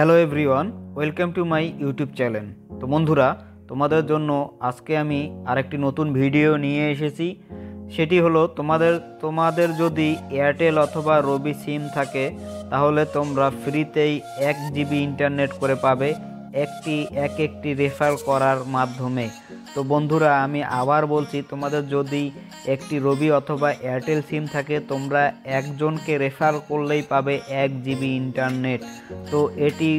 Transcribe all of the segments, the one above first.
Hello everyone, welcome to my YouTube channel. তো বন্ধুরা, তোমাদের জন্য আজকে আমি আরেকটি নতুন ভিডিও নিয়ে এসেছি। সেটি হলো, তোমাদের তোমাদের যদি এয়ারটেল অথবা রবি সিম থাকে, তাহলে তোমরা ফ্রিতেই এক জিবি ইন্টারনেট করে পাবে। একটি, এক একটি রেফার করার মাধ্যমে। তো বন্ধুরা, আমি আবার বলছি, তোমাদের যদি একটি রবি অথবা এয়ারটেল সিম থাকে, তোমরা একজনকে রেফার করলেই পাবে এক জিবি ইন্টারনেট তো এটি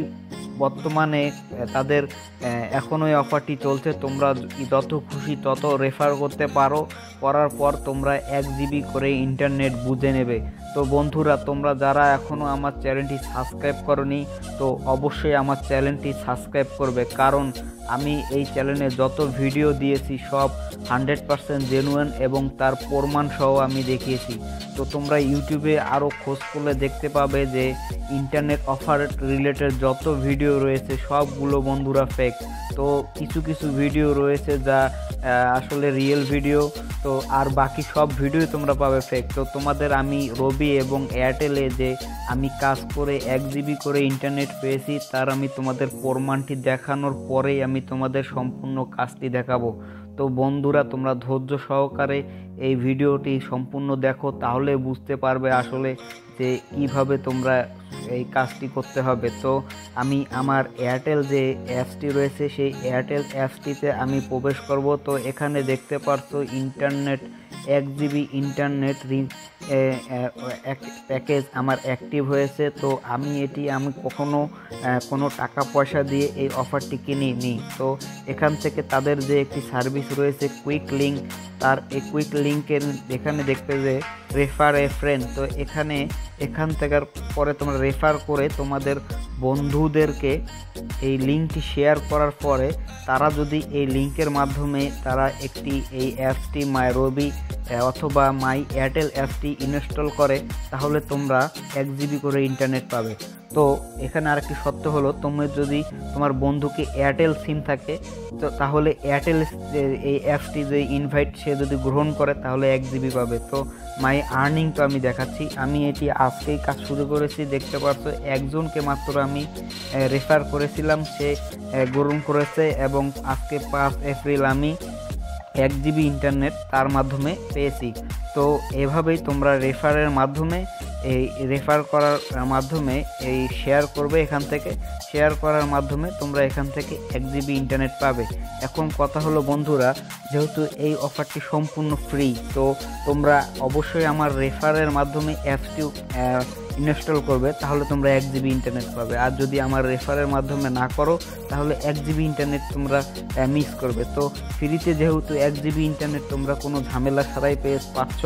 বর্তমানে তাদের এখনও এই অফারটি চলছে। তোমরা যত খুশি তত রেফার করতে পারো। করার পর তোমরা এক জিবি করে ইন্টারনেট বুঝে নেবে। তো বন্ধুরা, তোমরা যারা এখনও আমার চ্যানেলটি সাবস্ক্রাইব করনি, তো অবশ্যই আমার চ্যানেলটি সাবস্ক্রাইব করবে। কারণ আমি এই চ্যানেলে যত ভিডিও দিয়েছি, সব হান্ড্রেড পারসেন্ট জেনুয়েন এবং তার প্রমাণ সহ আমি দেখিয়েছি। তো তোমরা ইউটিউবে আরও খোঁজ করলে দেখতে পাবে যে ইন্টারনেট অফার রিলেটেড যত ভিডিও রয়েছে, সবগুলো বন্ধুরা ফেক তো কিছু কিছু ভিডিও রয়েছে যা আসলে রিয়েল ভিডিও তো আর বাকি সব ভিডিও তোমরা পাবে ফেক তো তোমাদের আমি রবি এবং এয়ারটেলে যে আমি কাজ করে এক জিবি করে ইন্টারনেট পেয়েছি, তার আমি তোমাদের প্রমাণটি দেখানোর পরেই আমি তোমাদের সম্পূর্ণ কাজটি দেখাবো। তো বন্ধুরা, তোমরা ধৈর্য সহকারে এই ভিডিওটি সম্পূর্ণ দেখো, তাহলে বুঝতে পারবে আসলে যে কীভাবে তোমরা এই কাজটি করতে হবে। তো আমি আমার এয়ারটেল যে অ্যাপসটি রয়েছে, সেই এয়ারটেল অ্যাপসটিতে আমি প্রবেশ করব। তো এখানে দেখতে পারছ ইন্টারনেট, এক জিবি ইন্টারনেট প্যাকেজ আমার অ্যাক্টিভ হয়েছে, তো আমি এটি আমি কখনো কোনো টাকা পয়সা দিয়ে এই অফারটি কিনিনি। তো এখান থেকে তাদের যে একটি সার্ভিস রয়েছে কুইক লিঙ্ক তার এই কুইক লিঙ্কের এখানে দেখতে যে রেফার এ ফ্রেন্ড তো এখানে, এখান থেকে পরে তোমরা রেফার করে তোমাদের বন্ধুদেরকে এই লিঙ্কটি শেয়ার করার পরে তারা যদি এই লিঙ্কের মাধ্যমে তারা একটি এই অ্যাপসটি মাই রবি অথবা মাই এয়ারটেল অ্যাপসটি ইনস্টল করে, তাহলে তোমরা এক জিবি করে ইন্টারনেট পাবে। তো, এখানে আরেকটি সত্য হলো তুমি যদি তোমার বন্ধুকে এয়ারটেল সিম থাকে, তো তাহলে এয়ারটেল এই অ্যাপসটি যে ইনভাইট সে যদি গ্রহণ করে, তাহলে এক জিবি পাবে। তো, মাই আর্নিং তো আমি দেখাচ্ছি। আমি এটি আজকেই কাজ শুরু করেছি, দেখতে পাচ্ছ, একজনকে মাত্র আমি রেফার করেছিলাম, সে গ্রহণ করেছে এবং আজকে পাঁচ এপ্রিল আমি এক জিবি ইন্টারনেট তার মাধ্যমে পেয়েছি। তো এভাবেই তোমরা রেফারের মাধ্যমে এই রেফার করার মাধ্যমে এই শেয়ার করবে এখান থেকে। শেয়ার করার মাধ্যমে তোমরা এখান থেকে এক জিবি ইন্টারনেট পাবে। এখন কথা হলো বন্ধুরা, যেহেতু এই অফারটি সম্পূর্ণ ফ্রি তো তোমরা অবশ্যই আমার রেফারের মাধ্যমে অ্যাপসটি ইনস্টল করবে, তাহলে তোমরা এক জিবি ইন্টারনেট পাবে। আর যদি আমার রেফারের মাধ্যমে না করো, তাহলে এক জিবি ইন্টারনেট তোমরা মিস করবে। তো ফ্রিতে যেহেতু এক জিবি ইন্টারনেট তোমরা কোনো ঝামেলা ছাড়াই পেয়ে পাচ্ছ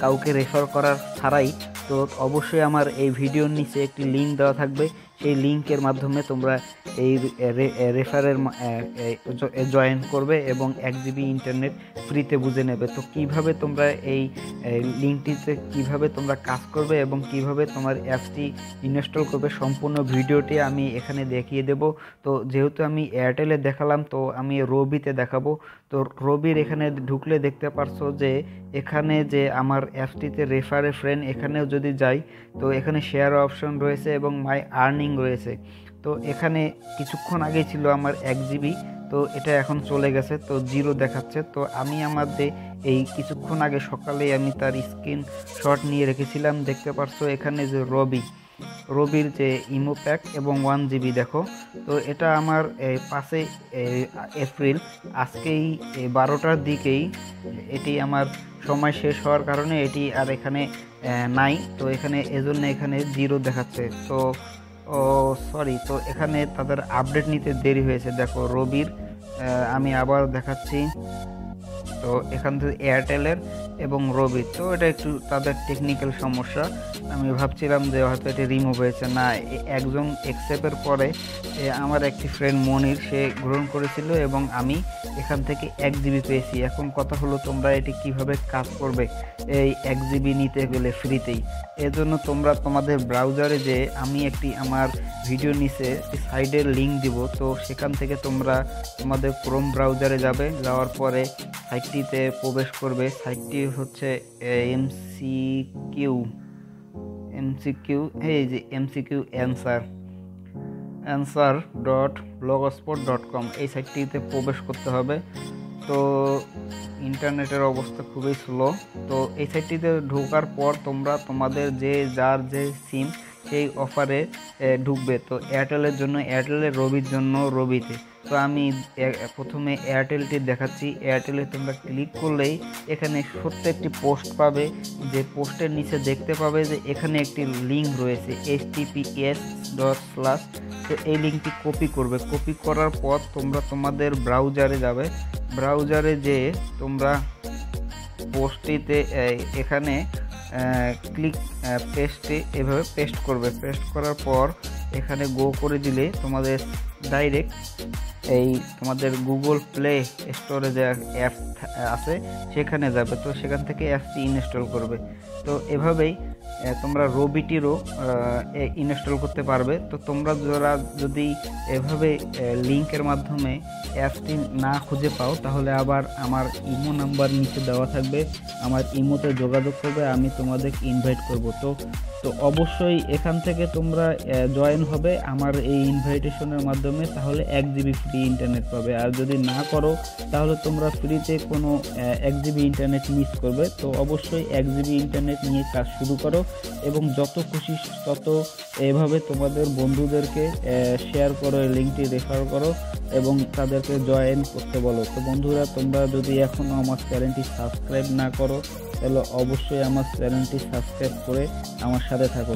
কাউকে রেফার করার ছাড়াই, তো অবশ্যই আমার এই ভিডিওর নিচে একটি লিঙ্ক দেওয়া থাকবে। সেই লিঙ্কের মাধ্যমে তোমরা এই রেফারের জয়েন করবে এবং এক জিবি ইন্টারনেট ফ্রিতে বুঝে নেবে। তো কীভাবে তোমরা এই লিঙ্কটিতে কীভাবে তোমরা কাজ করবে এবং কীভাবে তোমার অ্যাপসটি ইনস্টল করবে সম্পূর্ণ ভিডিওটি আমি এখানে দেখিয়ে দেব। তো যেহেতু আমি এয়ারটেলে দেখালাম, তো আমি রবিতে দেখাবো। তো রবির এখানে ঢুকলে দেখতে পারছ যে, এখানে যে আমার অ্যাপসটিতে রেফারে ফ্রেন্ড এখানেও যদি যাই, তো এখানে শেয়ার অপশন রয়েছে এবং মাই আর্নিং রয়েছে। তো এখানে কিছুক্ষণ আগে ছিল আমার এক জিবি তো এটা এখন চলে গেছে, তো জিরো দেখাচ্ছে। তো আমি আমার যে এই কিছুক্ষণ আগে সকালে আমি তার স্ক্রিন শট নিয়ে রেখেছিলাম। দেখতে পারছ এখানে যে রবি রবির যে ইমো প্যাক এবং ওয়ান জিবি দেখো। তো এটা আমার পাঁচে এপ্রিল আজকেই বারোটার দিকেই এটি আমার সময় শেষ হওয়ার কারণে এটি আর এখানে নাই। তো এখানে এজন্য এখানে জিরো দেখাচ্ছে। তো ও সরি তো এখানে তাদের আপডেট নিতে দেরি হয়েছে। দেখো, রবির আমি আবার দেখাচ্ছি। তো এখান থেকে এয়ারটেলের এবং রবি তো এটা একটু তাদের টেকনিক্যাল সমস্যা। আমি ভাবছিলাম যে হয়তো এটি রিমুভ হয়েছে। না একজন এক্সেপের পরে আমার একটি ফ্রেন্ড মনির, সে গ্রহণ করেছিল এবং আমি এখান থেকে এক জিবি পেয়েছি। এখন কথা হলো, তোমরা এটি কীভাবে কাজ করবে? এই এক জিবি নিতে গেলে ফ্রিতেই এজন্য তোমরা তোমাদের ব্রাউজারে যে আমি একটি আমার ভিডিও নিচে সাইডের লিঙ্ক দিব, তো সেখান থেকে তোমরা তোমাদের ক্রোম ব্রাউজারে যাবে। যাওয়ার পরে সাইটটিতে প্রবেশ করবে। সাইটটি হচ্ছে এমসি কিউ এমসিকিউ, এই যে MCQ answer. Answer dot blogspot dot com. এই সাইটটিতে প্রবেশ করতে হবে। তো ইন্টারনেটের অবস্থা খুবই স্লো। তো এই সাইটটিতে ঢোকার পর তোমরা তোমাদের যে, যার যে সিম সেই অফারে ঢুকবে। তো এয়ারটেলের জন্য এয়ারটেলের রবির জন্য রবিতে। তো আমি প্রথমে এয়ারটেলটি দেখাচ্ছি। এয়ারটেলে তোমরা ক্লিক করলেই এখানে সত্য একটি পোস্ট পাবে। যে পোস্টের নিচে দেখতে পাবে যে এখানে একটি লিঙ্ক রয়েছে এইচ টিপিএস ডট স্লাস তো এই লিঙ্কটি কপি করবে। কপি করার পর তোমরা তোমাদের ব্রাউজারে যাবে। ব্রাউজারে যে তোমরা পোস্টটিতে এখানে ক্লিক পেস্টে এভাবে পেস্ট করবে। পেস্ট করার পর এখানে গো করে দিলে তোমাদের ডাইরেক্ট এই তোমাদের গুগল প্লে স্টোরে যে অ্যাপ আছে, সেখানে যাবে। তো সেখান থেকে অ্যাপটি ইনস্টল করবে। তো এভাবেই তোমরা রবিটিরও ইনস্টল করতে পারবে। তো তোমরা যারা যদি এভাবে লিঙ্কের মাধ্যমে অ্যাপটি না খুঁজে পাও, তাহলে আবার আমার ইমো নাম্বার নিচে দেওয়া থাকবে। আমার ইমোতে যোগাযোগ করবে, আমি তোমাদের ইনভাইট করব। তো তো অবশ্যই এখান থেকে তোমরা জয়েন হবে আমার এই ইনভাইটেশনের মাধ্যমে। তাহলে এক জিবি ফ্রি ইন্টারনেট পাবে। আর যদি না করো, তাহলে তোমরা ফ্রিতে কোনো এক জিবি ইন্টারনেট মিস করবে। তো অবশ্যই এক জিবি ইন্টারনেট নিয়ে কাজ শুরু করো এবং যত খুশি, তত এভাবে তোমাদের বন্ধুদেরকে শেয়ার করো লিঙ্কটি রেফার করো এবং তাদেরকে জয়েন করতে বলো। তো বন্ধুরা, তোমরা যদি এখনও আমার চ্যানেলটি সাবস্ক্রাইব না করো, তাহলে অবশ্যই আমার চ্যানেলটি সাবস্ক্রাইব করে আমার সাথে থাকো।